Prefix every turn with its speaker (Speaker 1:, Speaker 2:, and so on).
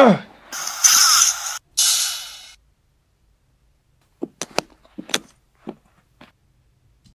Speaker 1: Ugh.